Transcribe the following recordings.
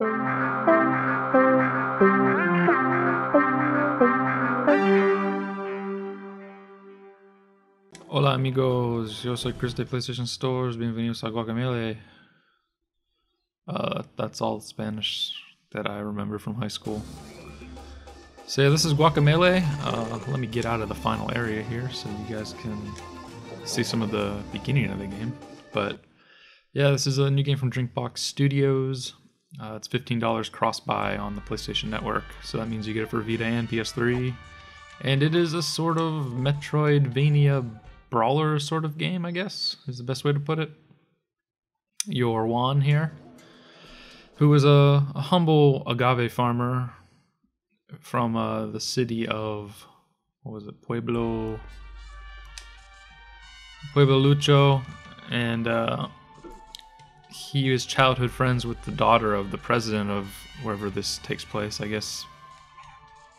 Hola amigos, yo soy Chris de PlayStation Stores, bienvenidos a Guacamelee. Uh, that's all Spanish that I remember from high school. So yeah, this is Guacamelee. Uh, let me get out of the final area here so you guys can see some of the beginning of the game. But yeah, this is a new game from Drinkbox Studios. Uh, it's $15 cross-buy on the PlayStation Network, so that means you get it for Vita and PS3. And it is a sort of Metroidvania brawler sort of game, I guess, is the best way to put it. Your Juan here, who is a, a humble agave farmer from uh, the city of, what was it, Pueblo, Pueblo Lucho, and uh, he is childhood friends with the daughter of the president of wherever this takes place, I guess,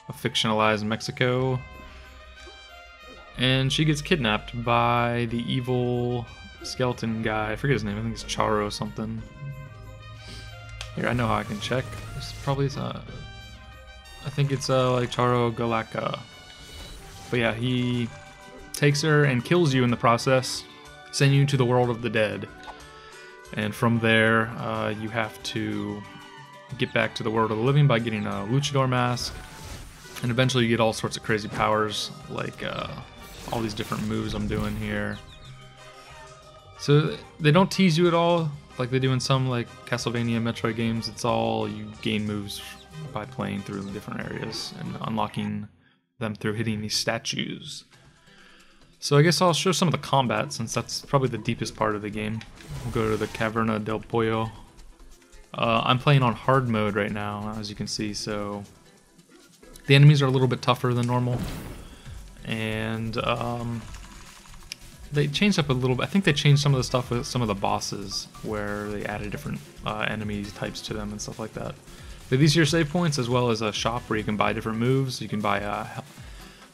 a fictionalized Mexico. And she gets kidnapped by the evil skeleton guy. I forget his name. I think it's Charo something. Here, I know how I can check. This probably uh, I think it's uh, like Charo Calaca. But yeah, he takes her and kills you in the process, sending you to the world of the dead. And from there, uh, you have to get back to the world of the living by getting a luchador mask. And eventually you get all sorts of crazy powers, like uh, all these different moves I'm doing here. So they don't tease you at all, like they do in some like Castlevania Metroid games. It's all you gain moves by playing through different areas and unlocking them through hitting these statues. So I guess I'll show some of the combat since that's probably the deepest part of the game. We'll go to the Caverna del Pollo. Uh, I'm playing on hard mode right now, as you can see, so the enemies are a little bit tougher than normal. And um, they changed up a little bit. I think they changed some of the stuff with some of the bosses where they added different uh, enemy types to them and stuff like that. But these are your save points as well as a shop where you can buy different moves. You can buy a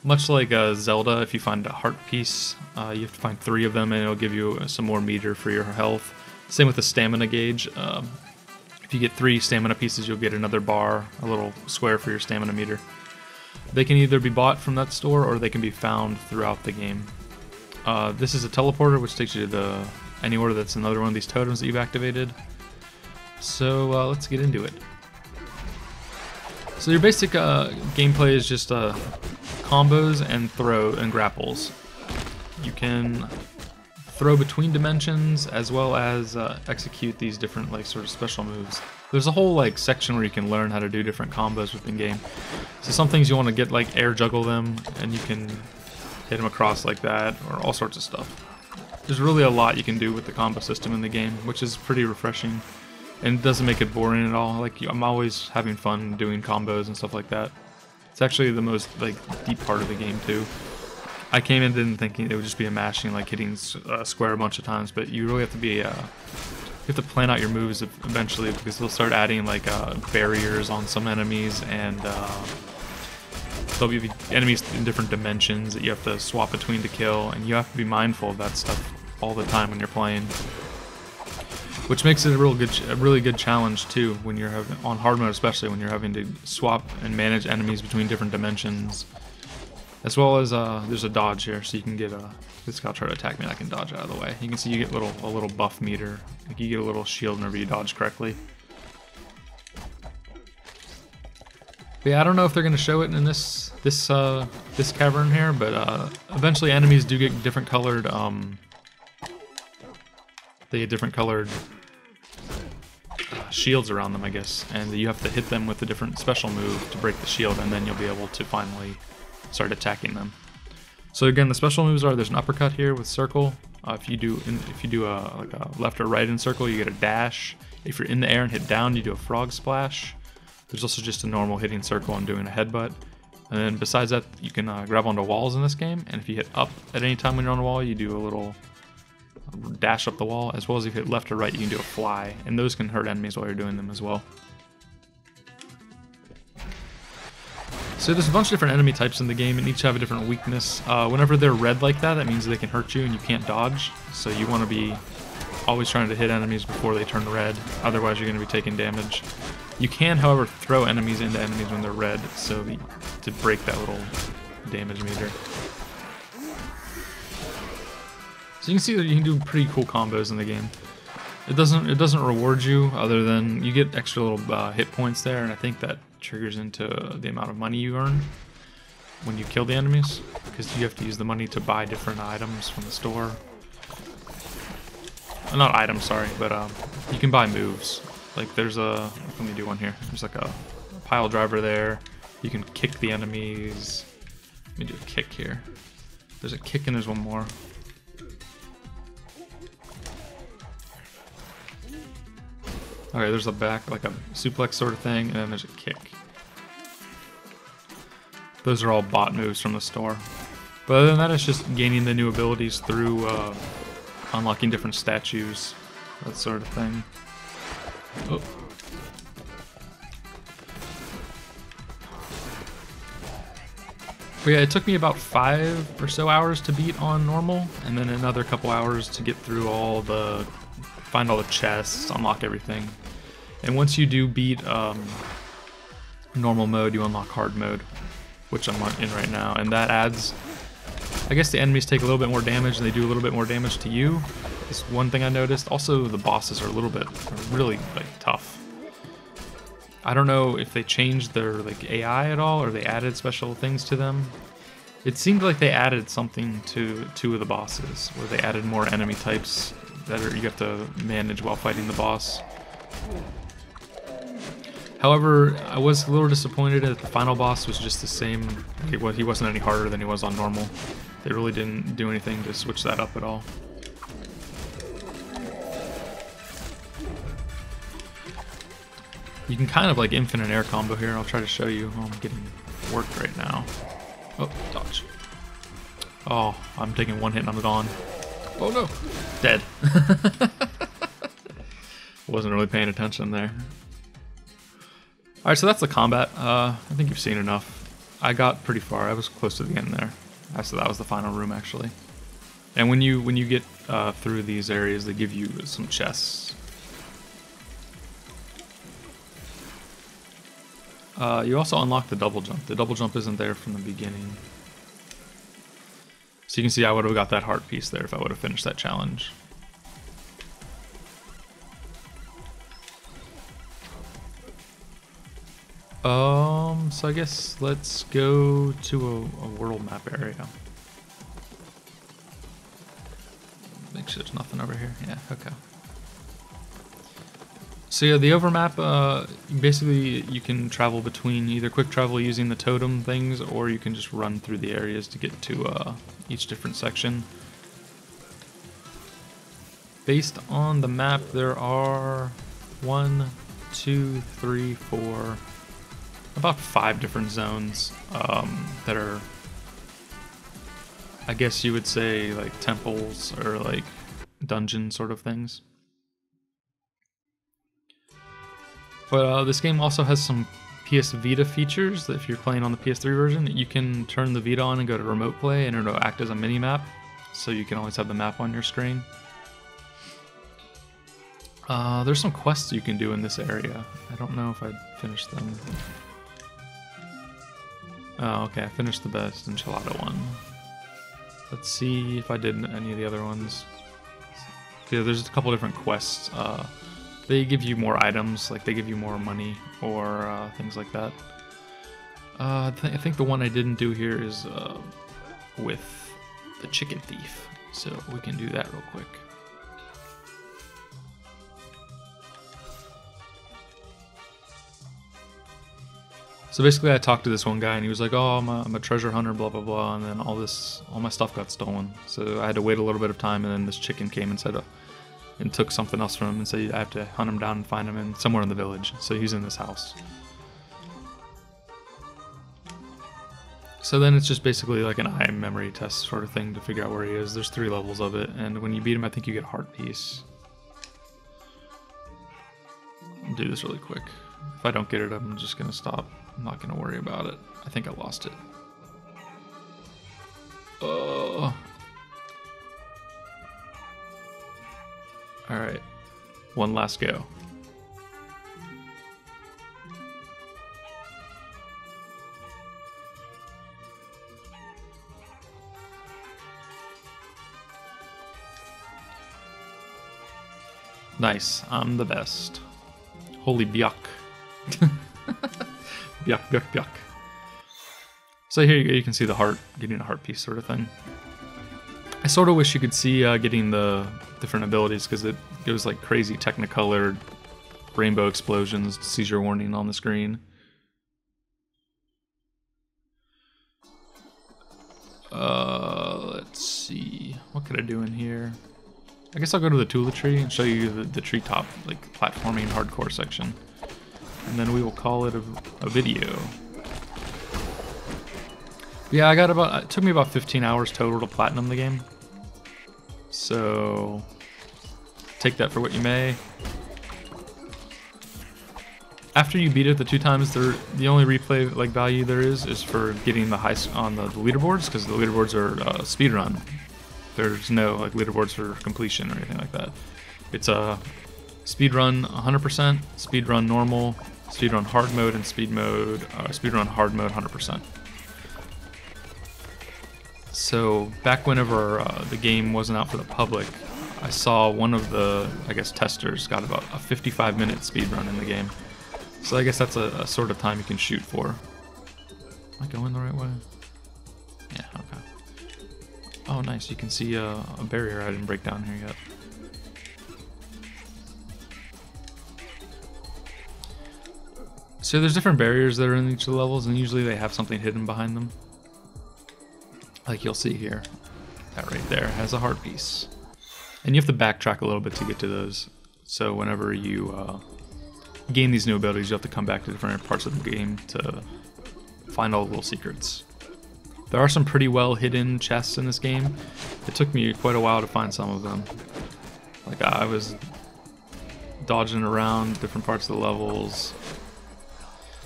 much like uh, Zelda, if you find a heart piece, uh, you have to find three of them and it'll give you some more meter for your health. Same with the stamina gauge. Um, if you get three stamina pieces, you'll get another bar, a little square for your stamina meter. They can either be bought from that store or they can be found throughout the game. Uh, this is a teleporter which takes you to the anywhere that's another one of these totems that you've activated. So uh, let's get into it. So your basic uh, gameplay is just uh, combos and throw and grapples. You can throw between dimensions as well as uh, execute these different like sort of special moves. There's a whole like section where you can learn how to do different combos within game. So some things you want to get like air juggle them and you can hit them across like that or all sorts of stuff. There's really a lot you can do with the combo system in the game, which is pretty refreshing and doesn't make it boring at all. Like I'm always having fun doing combos and stuff like that. It's actually the most like deep part of the game too. I came in didn't thinking it would just be a mashing like hitting uh, square a bunch of times, but you really have to be uh, you have to plan out your moves eventually because they'll start adding like uh, barriers on some enemies and uh, there'll be enemies in different dimensions that you have to swap between to kill, and you have to be mindful of that stuff all the time when you're playing which makes it a real good, a really good challenge too when you're having, on hard mode, especially when you're having to swap and manage enemies between different dimensions, as well as uh, there's a dodge here, so you can get a. This guy try to attack me, I can dodge out of the way. You can see you get little a little buff meter, like you get a little shield whenever you dodge correctly. But yeah, I don't know if they're gonna show it in this this uh, this cavern here, but uh, eventually enemies do get different colored. Um, they get different colored shields around them, I guess, and you have to hit them with a different special move to break the shield, and then you'll be able to finally start attacking them. So again, the special moves are there's an uppercut here with circle. Uh, if you do in, if you do a like a left or right in circle, you get a dash. If you're in the air and hit down, you do a frog splash. There's also just a normal hitting circle and doing a headbutt. And then besides that, you can uh, grab onto walls in this game, and if you hit up at any time when you're on a wall, you do a little dash up the wall, as well as if you hit left or right, you can do a fly, and those can hurt enemies while you're doing them as well. So there's a bunch of different enemy types in the game, and each have a different weakness. Uh, whenever they're red like that, that means they can hurt you and you can't dodge, so you want to be always trying to hit enemies before they turn red, otherwise you're going to be taking damage. You can, however, throw enemies into enemies when they're red, so to break that little damage meter. So you can see that you can do pretty cool combos in the game. It doesn't it doesn't reward you other than you get extra little uh, hit points there, and I think that triggers into the amount of money you earn when you kill the enemies, because you have to use the money to buy different items from the store. Uh, not items, sorry, but um, you can buy moves. Like there's a let me do one here. There's like a pile driver there. You can kick the enemies. Let me do a kick here. There's a kick and there's one more. Okay, there's a back, like a suplex sort of thing, and then there's a kick. Those are all bot moves from the store. But other than that, it's just gaining the new abilities through uh, unlocking different statues, that sort of thing. Oh. But yeah, it took me about five or so hours to beat on normal, and then another couple hours to get through all the, find all the chests, unlock everything. And once you do beat um, normal mode, you unlock hard mode, which I'm in right now, and that adds. I guess the enemies take a little bit more damage, and they do a little bit more damage to you. It's one thing I noticed. Also, the bosses are a little bit really like tough. I don't know if they changed their like AI at all, or they added special things to them. It seemed like they added something to two of the bosses, where they added more enemy types that are, you have to manage while fighting the boss. However, I was a little disappointed that the final boss was just the same. He wasn't any harder than he was on normal. They really didn't do anything to switch that up at all. You can kind of like infinite air combo here. I'll try to show you. Oh, I'm getting worked right now. Oh, dodge. Oh, I'm taking one hit and I'm gone. Oh no, dead. Wasn't really paying attention there. Alright, so that's the combat. Uh, I think you've seen enough. I got pretty far. I was close to the end there. So that was the final room, actually. And when you when you get uh, through these areas, they give you some chests. Uh, you also unlock the double jump. The double jump isn't there from the beginning. So you can see I would have got that heart piece there if I would have finished that challenge. Um, so I guess let's go to a, a world map area. Make sure there's nothing over here. Yeah, okay. So yeah, the overmap, uh, basically you can travel between either quick travel using the totem things, or you can just run through the areas to get to uh, each different section. Based on the map, there are one, two, three, four, about five different zones um, that are, I guess you would say, like temples or like dungeon sort of things. But uh, this game also has some PS Vita features that if you're playing on the PS3 version, you can turn the Vita on and go to remote play and it'll act as a mini map. So you can always have the map on your screen. Uh, there's some quests you can do in this area. I don't know if I finished them. Oh, okay, I finished the best enchilada one. Let's see if I did any of the other ones. Yeah, there's a couple different quests. Uh, they give you more items, like they give you more money or uh, things like that. Uh, I, th I, think the one I didn't do here is uh, with the chicken thief, so we can do that real quick. So basically, I talked to this one guy, and he was like, "Oh, I'm a, I'm a treasure hunter, blah blah blah," and then all this, all my stuff got stolen. So I had to wait a little bit of time, and then this chicken came and said, uh, and took something else from him, and said I have to hunt him down and find him in somewhere in the village. So he's in this house. So then it's just basically like an eye memory test sort of thing to figure out where he is. There's three levels of it, and when you beat him, I think you get a heart piece. I'll do this really quick. If I don't get it, I'm just gonna stop. I'm not gonna worry about it. I think I lost it. Oh. All right, one last go. Nice, I'm the best. Holy biak. Byak, Byak, Byak. So here you go. You can see the heart, getting a heart piece sort of thing. I sort of wish you could see uh, getting the different abilities because it goes like crazy technicolored rainbow explosions, seizure warning on the screen. Uh, let's see. What could I do in here? I guess I'll go to the Tula tree and show you the, the treetop, like platforming hardcore section. And then we will call it a, a video. Yeah, I got about, it took me about 15 hours total to platinum the game. So, take that for what you may. After you beat it the two times, there the only replay like value there is is for getting the high on the, the leaderboards because the leaderboards are uh, speed run. There's no like leaderboards for completion or anything like that. It's a speed run 100%, speed run normal, speed run hard mode, and speed mode uh, speed run hard mode 100%. So back whenever uh, the game wasn't out for the public, I saw one of the I guess testers got about a 55 minute speed run in the game. So I guess that's a, a, sort of time you can shoot for. Am I going the right way? Yeah, okay. Oh, nice. You can see a, a barrier I didn't break down here yet. So there's different barriers that are in each of the levels, and usually they have something hidden behind them. Like you'll see here. That right there has a heart piece. And you have to backtrack a little bit to get to those. So whenever you uh, gain these new abilities, you have to come back to different parts of the game to find all the little secrets. There are some pretty well hidden chests in this game. It took me quite a while to find some of them. Like I was dodging around different parts of the levels,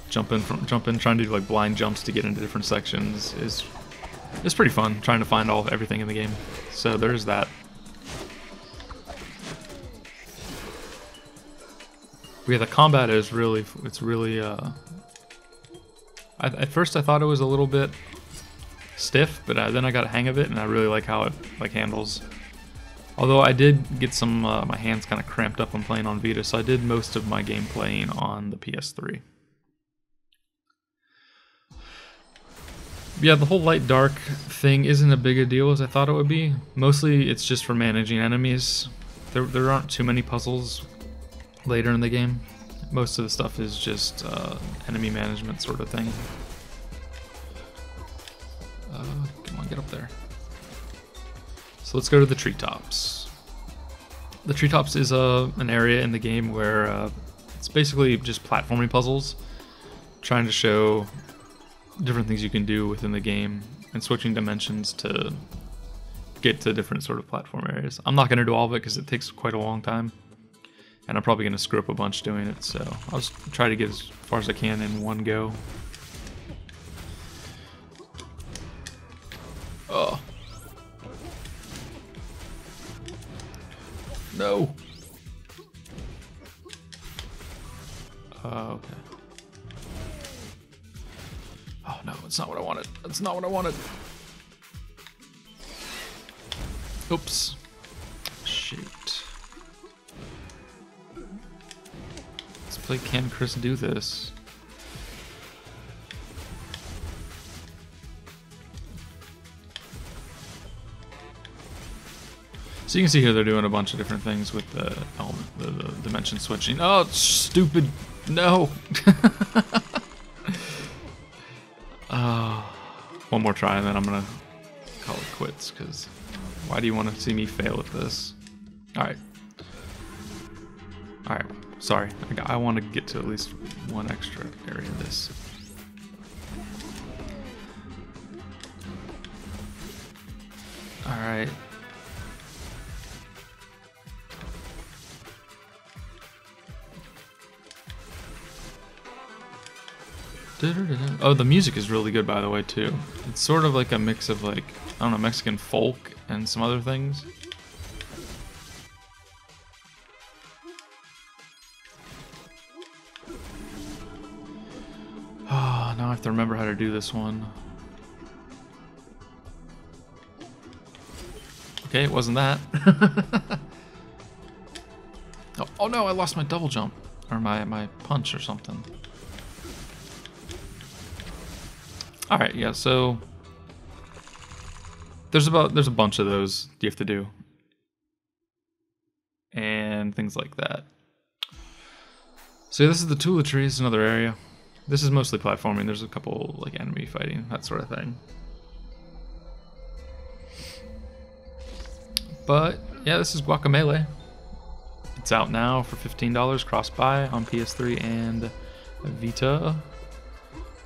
jumping from jumping, trying to do like blind jumps to get into different sections. is It's pretty fun trying to find all everything in the game. So there's that. Yeah, the combat is really, it's really, uh, I, at first I thought it was a little bit stiff, but I, then I got a hang of it and I really like how it like handles. Although I did get some, uh, my hands kind of cramped up when playing on Vita, so I did most of my game playing on the PS3. Yeah, the whole light dark thing isn't a big a deal as I thought it would be. Mostly it's just for managing enemies. There, there aren't too many puzzles later in the game. Most of the stuff is just uh, enemy management sort of thing. Uh, come on, get up there. So let's go to the treetops. The treetops is uh, an area in the game where uh, it's basically just platforming puzzles, trying to show different things you can do within the game and switching dimensions to get to different sort of platform areas. I'm not going to do all of it because it takes quite a long time and I'm probably going to screw up a bunch doing it, so I'll just try to get as far as I can in one go. What I wanted. Oops. Let's play Can Chris Do This? So you can see here they're doing a bunch of different things with the element, the, the dimension switching. Oh, stupid! No. more try, and then I'm gonna call it quits. Because why do you want to see me fail at this? All right. All right. Sorry, I, I want to get to at least one extra area of this. Alright. Oh, the music is really good, by the way, too. It's sort of like a mix of, like, I don't know, Mexican folk and some other things. Ah, oh, now I have to remember how to do this one. Okay, it wasn't that. oh, Oh no, I lost my double jump. Or my, my punch or something. Alright, yeah, so... There's about there's a bunch of those you have to do. And things like that. So this is the Tula tree, it's another area. This is mostly platforming, there's a couple like enemy fighting, that sort of thing. But yeah, this is Guacamelee. It's out now for $15 cross-buy on PS3 and Vita.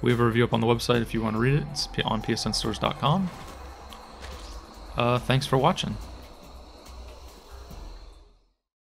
We have a review up on the website if you want to read it. It's on psnstores.com. Uh, thanks for watching.